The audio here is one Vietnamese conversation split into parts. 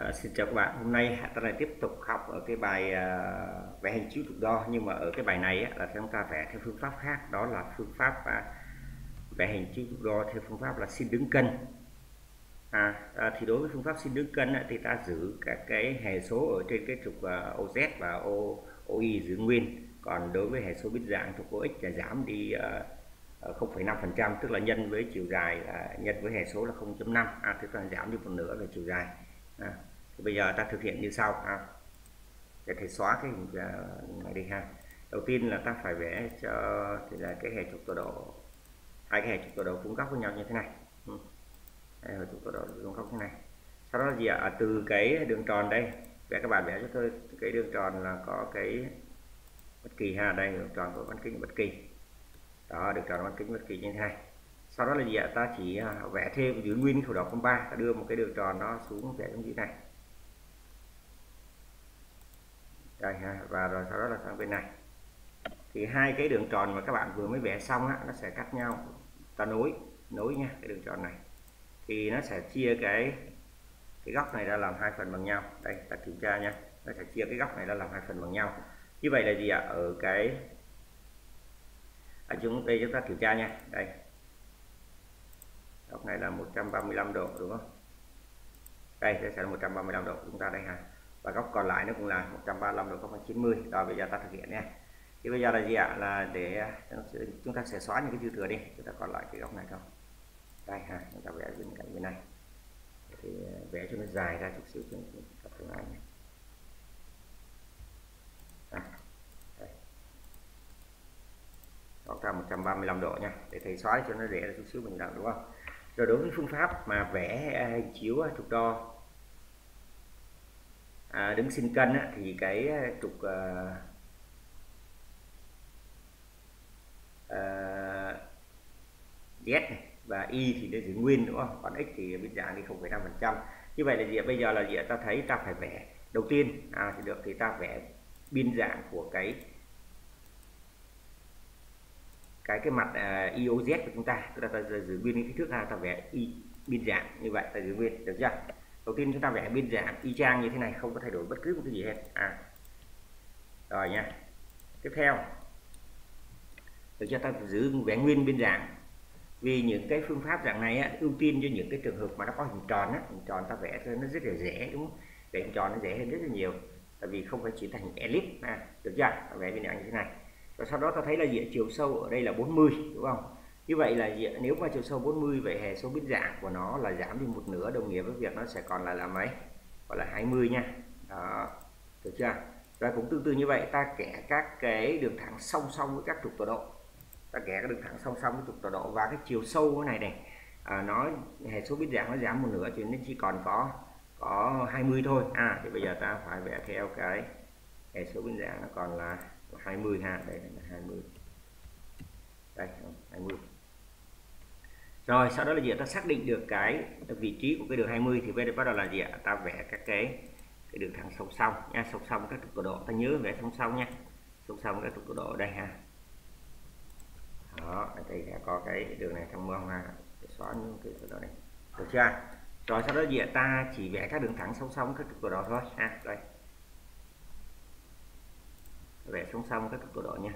À, xin chào các bạn. Hôm nay ta lại tiếp tục học ở cái bài à, vẽ hình chiếu trục đo nhưng mà ở cái bài này á, là chúng ta vẽ theo phương pháp khác. Đó là phương pháp à, vẽ hình chiếu trục đo theo phương pháp là xin đứng cân. À, à, thì đối với phương pháp xin đứng cân á, thì ta giữ các cái hệ số ở trên cái trục à, OZ và O, OY giữ nguyên. Còn đối với hệ số biến dạng trục OX là giảm đi ờ, à, 0,5% tức là nhân với chiều dài à, nhân với hệ số là 0.5 à, tức là giảm đi một nửa về chiều dài. À, thì bây giờ ta thực hiện như sau ha. Để thầy xóa cái hình à, này đi ha. Đầu tiên là ta phải vẽ cho thì là cái hệ trục tọa độ hai cái hệ trục tọa độ vuông góc với nhau như thế này. Ừ. hệ trục tọa độ vuông góc như thế này. Sau đó gì ạ? À, từ cái đường tròn đây vẽ các bạn vẽ cho tôi cái đường tròn là có cái bất kỳ ha. Đây đường tròn có bán kính bất kỳ. Đó đường tròn bán kính bất kỳ như thế này. Sau đó là gì ạ? Ta chỉ à, vẽ thêm giữ nguyên khẩu độ 03 ta đưa một cái đường tròn nó xuống vẽ giống như này. Rồi ha, và rồi sau đó là sang bên này. Thì hai cái đường tròn mà các bạn vừa mới vẽ xong á, nó sẽ cắt nhau. Ta nối nối nha, cái đường tròn này. Thì nó sẽ chia cái cái góc này ra làm hai phần bằng nhau. Đây, ta kiểm tra nha. Nó sẽ chia cái góc này ra làm hai phần bằng nhau. Như vậy là gì ạ? Ở cái, ở chúng, đây chúng ta kiểm tra nha. Đây. Góc này là 135 độ, đúng không? Đây sẽ là 135 độ chúng ta đây ha và góc còn lại nó cũng là 135 độ góc 90 rồi bây giờ ta thực hiện nha. Thì bây giờ là gì ạ? Là để chúng ta sẽ xóa những cái dư thừa đi. Chúng ta còn lại cái góc này không đây ha, chúng ta vẽ bên cạnh bên này. Thì vẽ cho nó dài ra chút xíu cho cặp phương án này góc ra 135 độ nha. Để thầy xóa cho nó rẻ ra chút xíu mình làm, đúng không? Rồi đối với phương pháp mà vẽ hình chiếu à, trục đo à, đứng sinh cân á, thì cái ờ, trục à, à, Z này và Y thì nó giữ nguyên đúng không? Còn X thì biến dạng đi 0,5 phần trăm. Như vậy là gì bây giờ là gì ta thấy ta phải vẽ đầu tiên à, thì được thì ta vẽ biên dạng của cái cái cái mặt à, uh, IOZ của chúng ta. Tức là ta giữ nguyên cái kích thước ha ta vẽ y biên dạng như vậy ta giữ nguyên được chưa? Đầu tiên chúng ta vẽ biên dạng y chang như thế này không có thay đổi bất cứ một cái gì hết. À rồi nha. Tiếp theo được cho ta giữ vẽ nguyên biên dạng. Vì những cái phương pháp dạng này á, ưu tiên cho những cái trường hợp mà nó có hình tròn á hình tròn ta vẽ nó rất là dễ đúng không? vẽ hình tròn nó dễ hơn rất là nhiều tại vì không phải chỉ thành elip. À, được chưa? Vẽ biên dạng như thế này. Và sau đó ta thấy là diện chiều sâu ở đây là 40 đúng không? Như vậy là nếu mà chiều sâu 40 vậy hệ số biến dạng của nó là giảm đi một nửa đồng nghĩa với việc nó sẽ còn lại là mấy? Gọi là 20 nha. Đó được chưa? Và cũng tương tự như vậy ta kẻ các cái đường thẳng song song với các trục tọa độ. Ta kẻ các đường thẳng song song với trục tọa độ. Và cái chiều sâu cái này này à, nó hệ số biến dạng nó giảm một nửa cho nên chỉ còn có có 20 thôi. À thì bây giờ ta phải vẽ theo cái hệ số biến dạng nó còn là 20 ha. Đây là 20 đây 20 rồi, sau đó là gì ta xác định được cái vị trí của cái đường 20 thì bây giờ bắt đầu là gì ạ? Ta vẽ các cái cái đường thẳng song song nha, song song các trục tọa độ. Ta nhớ vẽ song song nha, song song các trục tọa độ đây ha. Đó đây sẽ có cái đường này trong mương ha. Xóa những cái tọa độ này. Được chưa? Rồi, sau đó gì ạ? Ta chỉ vẽ các đường thẳng song song các trục tọa độ thôi ha. Đây. Vẽ song song các trục tọa độ nha.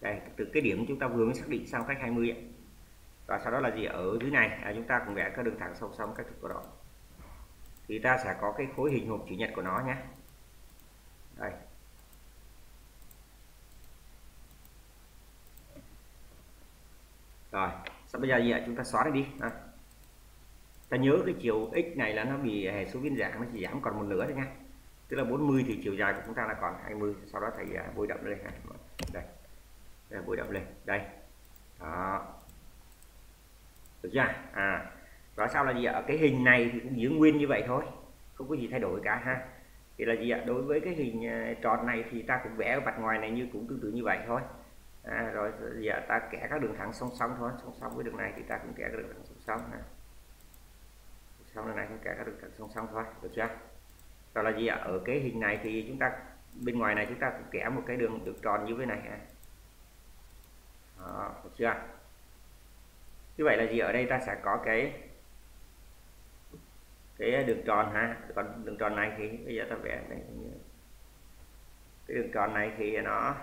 Đây, từ cái điểm chúng ta vừa mới xác định xong cách 20 ạ và sau đó là gì? Ở dưới này à, chúng ta cũng vẽ các đường thẳng song song các trục của nó thì ta sẽ có cái khối hình hộp chữ nhật của nó nhé. Đây. Rồi sau bây giờ gì ạ? Chúng ta xóa đi. À. ta nhớ cái chiều x này là nó bị hệ số biến dạng nó chỉ giảm còn một nửa thôi nha. Tức là 40 thì chiều dài của chúng ta là còn 20 sau đó thầy à, bôi đậm lên đây. Đây bôi đậm lên. Đây được chưa à và sau là gì ạ? Cái hình này thì cũng giữ nguyên như vậy thôi không có gì thay đổi cả ha. Thì là gì ạ? Đối với cái hình à, tròn này thì ta cũng vẽ ở mặt ngoài này như cũng tương tự như vậy thôi. À, rồi gì ạ? Ta kẻ các đường thẳng song song thôi song song với đường này thì ta cũng kẻ các đường thẳng song song ha. Xong đường này cũng kẻ các đường thẳng song song thôi được chưa? Rồi là gì ạ? Ở cái hình này thì chúng ta bên ngoài này chúng ta cũng kẻ một cái đường được tròn như thế này ha. Đó, được chưa? Như vậy là gì? Ở đây ta sẽ có cái cái đường tròn ha. Còn đường tròn này thì bây giờ ta vẽ này cái đường tròn này thì nó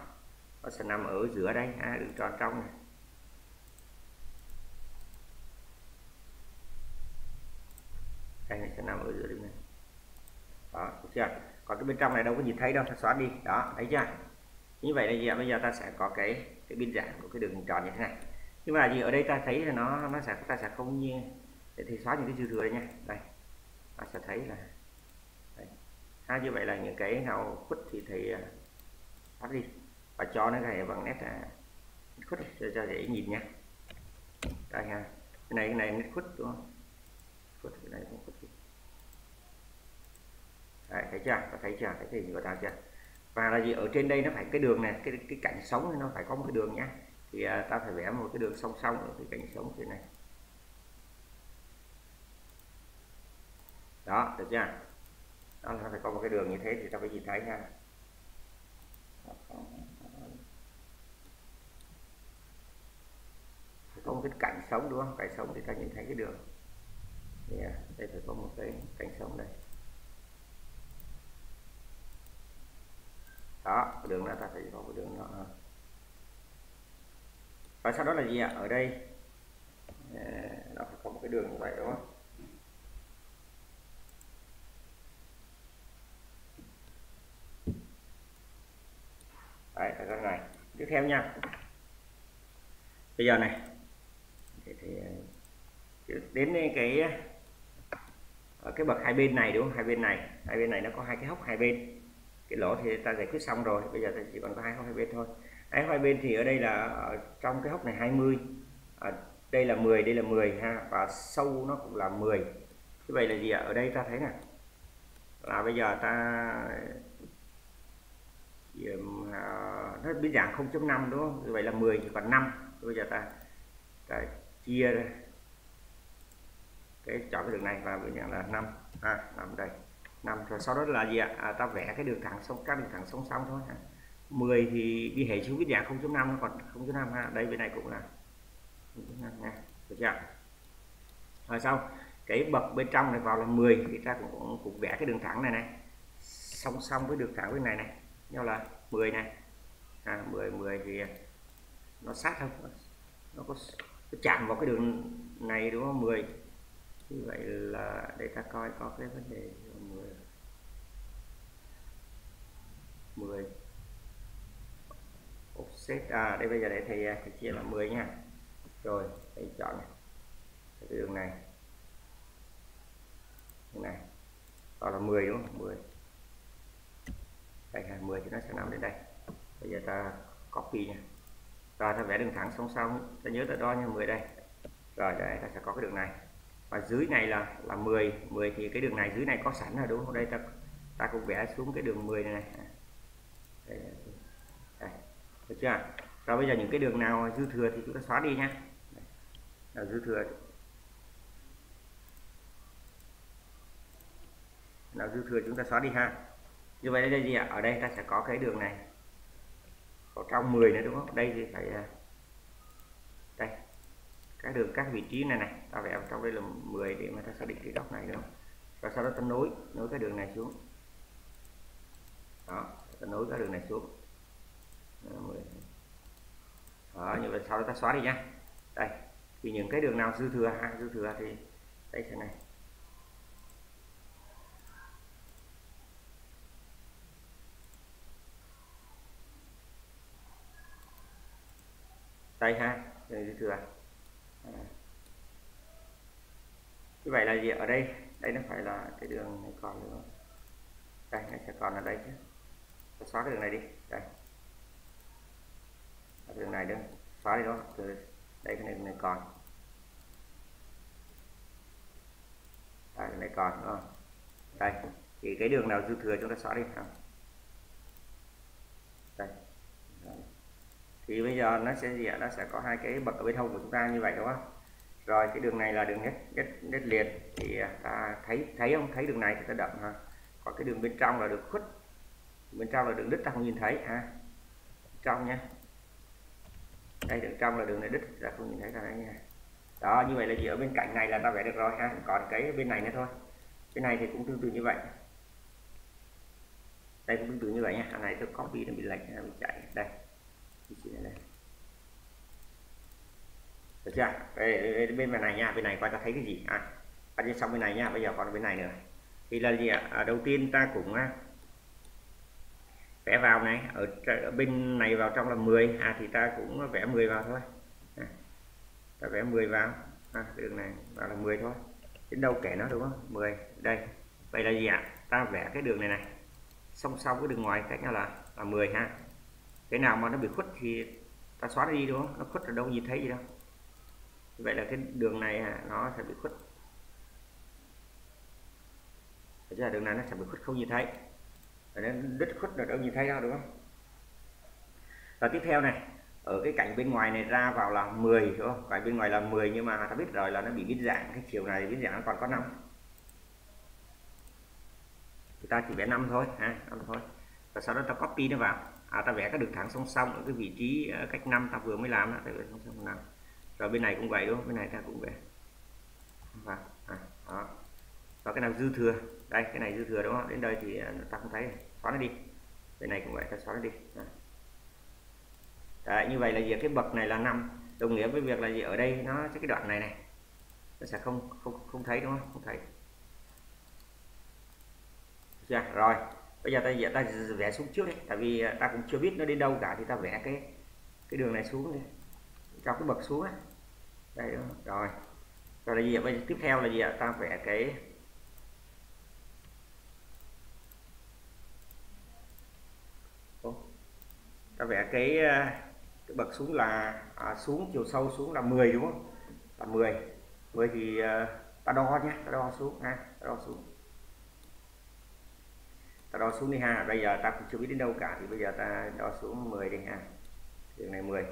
nó sẽ nằm ở giữa đây. Ha đường tròn trong này. Đây nó sẽ nằm ở giữa đường này. Đó, được chưa? Còn cái bên trong này đâu có nhìn thấy đâu, ta xóa đi. Đó, thấy chưa? Như vậy là gì ạ? Bây giờ ta sẽ có cái cái biên dạng của cái đường tròn như thế này nhưng mà gì ở đây ta thấy là nó nó sẽ ta sẽ không như để thì xóa những cái dư thừa đây nha. Đây ta sẽ thấy là đây. Ha, như vậy là những cái nào khuất thì thầy à, tắt đi. Và cho nó này bằng nét là khuất cho, cho dễ nhìn nha. Đây ha. Cái này cái này nét khuất đúng không? Khuất cái này cũng khuất Đấy, thấy chưa? Có thấy chưa? Thấy hình của tao chưa? Và là gì? Ở trên đây nó phải cái đường này cái cái cạnh sống nó phải có một cái đường nhá thì à, ta phải vẽ một cái đường song song ở cái cạnh sống thế này. Đó được chưa? Đó là phải có một cái đường như thế thì ta phải nhìn thấy ha. Có một cái cạnh sống đúng không? Cạnh sống thì ta nhìn thấy cái đường. Yeah, à, đây phải có một cái cạnh sống đây. Đó đường đó ta phải có một đường đó và sau đó là gì ạ? Ở đây. À, nó phải có một cái đường như vậy đúng không? Đấy là cái này. Tiếp theo nha. Bây giờ này. Thì, thì đến cái ở cái bậc hai bên này đúng không? Hai bên này. Hai bên này nó có hai cái hốc hai bên. Cái lỗ thì ta giải quyết xong rồi. Bây giờ thì chỉ còn có hai hốc hai bên thôi hai hai bên thì ở đây là ở trong cái hốc này 20 à, đây là 10 đây là 10 ha và sâu nó cũng là 10 như vậy là gì ạ? Ở đây ta thấy nè là bây giờ ta à, nó biến dạng 0.5 đúng không? Như vậy là 10 thì còn 5 bây giờ ta, ta chia ra cái chọn cái đường này và biến dạng là 5 à, 5 đây. 5 rồi sau đó là gì ạ? À, ta vẽ cái đường thẳng song các đường thẳng song song thôi ha. 10 thì đi hệ số viết dạng 0.5 còn 0.5 ha đây bên này cũng là 0.5 nha được chưa? Rồi sau cái bậc bên trong này vào là 10 thì ta cũng cũng vẽ cái đường thẳng này này song song với đường thẳng bên này này nhau là 10 này. À, 10 10 thì nó sát không nó có nó chạm vào cái đường này đúng không? 10 như vậy là để ta coi có cái vấn đề 10 10 offset à đây bây giờ để thầy, à, thầy chia là 10 nha. Rồi thầy chọn này. cái đường này. Đường này. Đó là 10 đúng không? 10 đây là 10 thì nó sẽ nằm đến đây. Bây giờ ta copy nha. Rồi ta vẽ đường thẳng song song. Ta nhớ ta đo nha 10 đây. Rồi đây ta sẽ có cái đường này. Và dưới này là là 10 10 thì cái đường này dưới này có sẵn rồi đúng không? Đây ta ta cũng vẽ xuống cái đường 10 này này. Đây được chưa? Rồi bây giờ những cái đường nào dư thừa thì chúng ta xóa đi nhá nào dư thừa nào dư thừa chúng ta xóa đi ha. Như vậy đây gì ạ? Ở đây ta sẽ có cái đường này. Có trong 10 nữa đúng không? Đây thì phải à, đây. Cái đường các vị trí này này, ta vẽ trong đây là 10 để mà ta xác định cái góc này đúng không? và sau đó ta nối nối cái đường này xuống. Đó, ta nối cái đường này xuống đó, như vậy sau đó ta xóa đi nhá. Đây thì những cái đường nào dư thừa ha dư thừa thì đây thế này. Đây ha đường dư thừa. À. như vậy là gì? Ở đây đây nó phải là cái đường này còn nữa. Đây nó sẽ còn ở đây chứ. Ta xóa cái đường này đi. Đây đường này nữa xóa đi đó từ đây cái này, cái này còn đây cái này còn đúng không? Đây thì cái đường nào dư thừa chúng ta xóa đi không đây. Thì bây giờ nó sẽ gì ạ? Nó sẽ có hai cái bậc ở bên hông của chúng ta như vậy đúng không? Rồi cái đường này là đường nét nét nét liền. Thì à, ta thấy thấy không? Thấy đường này thì ta đậm ha. Còn cái đường bên trong là đường khuất. Bên trong là đường đứt ta không nhìn thấy ha. Trong nha đây đường trong là đường này đứt là không nhìn thấy ra nha. Đó như vậy là gì ở bên cạnh này là ta vẽ được rồi ha. Còn cái bên này nữa thôi. Cái này thì cũng tương tự như vậy. Đây cũng tương tự như vậy nha. anh này tôi copy nó bị lệch mình chạy. Đây. Đây? Được chưa? Đây, bên này nha. Bên này qua ta thấy cái gì? À anh xong bên này nha. Bây giờ còn bên này nữa. Thì là gì ạ? À, đầu tiên ta cũng à, vẽ vào này. Ở, ở bên này vào trong là 10 à thì ta cũng vẽ 10 vào thôi. À, ta vẽ 10 vào. À, đường này vào là 10 thôi. Đến đâu kể nó đúng không? 10 đây. Vậy là gì ạ? À? ta vẽ cái đường này này. Song song với đường ngoài cách nhau là là 10 ha. Cái nào mà nó bị khuất thì ta xóa đi đúng không? Nó khuất ở đâu nhìn thấy gì đâu. Vậy là cái đường này à, nó sẽ bị khuất. Được là đường này nó sẽ bị khuất không nhìn thấy nên đứt khuất là đâu nhìn thấy đâu đúng không? Và tiếp theo này ở cái cạnh bên ngoài này ra vào là 10 đúng không? Cạnh bên ngoài là 10 nhưng mà ta biết rồi là nó bị biến dạng. Cái chiều này biến dạng nó còn có 5 thì ta chỉ vẽ 5 thôi ha 5 thôi. Và sau đó ta copy nó vào. À, ta vẽ các đường thẳng song song ở cái vị trí ờ, cách 5 ta vừa mới làm đó ta vẽ song song 5 rồi bên này cũng vậy đúng không? Bên này ta cũng vẽ. Và à, đó. Và cái nào dư thừa? Đây cái này dư thừa đúng không? Đến đây thì à, ta không thấy xóa nó đi. Bên này cũng vậy ta xóa nó đi. Đấy, như vậy là gì cái bậc này là 5 đồng nghĩa với việc là gì? Ở đây nó cái đoạn này này nó sẽ không không không thấy đúng không? Không thấy. Chưa? Rồi bây giờ ta giờ ta vẽ xuống trước đấy tại vì à, ta cũng chưa biết nó đến đâu cả thì ta vẽ cái cái đường này xuống đi. Cho cái bậc xuống á. Đây rồi. Rồi là gì bây giờ tiếp theo là gì ạ? Ta vẽ cái ta vẽ cái ờ, cái bậc xuống là à, xuống chiều sâu xuống là 10 đúng không? Là 10 10 thì à, ta đo nhé ta đo xuống ha ta đo xuống. Ta đo xuống đi ha bây giờ ta cũng chưa biết đến đâu cả thì bây giờ ta đo xuống 10 đi ha. Đường này 10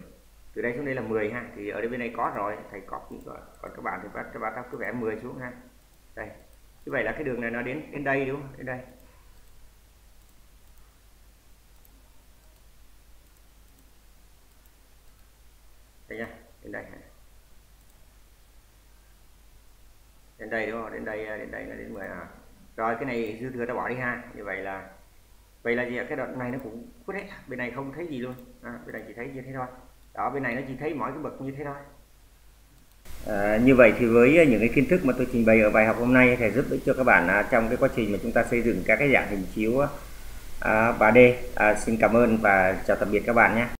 từ đây xuống đây là 10 ha thì ở đây bên này có rồi thầy copy rồi còn các bạn thì các bạn ta cứ vẽ 10 xuống ha. Đây. Như vậy là cái đường này nó đến đến đây đúng không? Đến đây nha đến đây đến đây đúng không? Đến đây à, đến đây là đến 10 à. Rồi cái này dư thừa ta bỏ đi ha. Như vậy là vậy là gì cái đoạn này nó cũng quyết hết. Bên này không thấy gì luôn. À, bên này chỉ thấy như thế thôi. Đó bên này nó chỉ thấy mỗi cái bậc như thế thôi. À, như vậy thì với những cái kiến thức mà tôi trình bày ở bài học hôm nay sẽ giúp ích cho các bạn à, trong cái quá trình mà chúng ta xây dựng các cái dạng hình chiếu à, 3D. À, xin cảm ơn và chào tạm biệt các bạn nhé.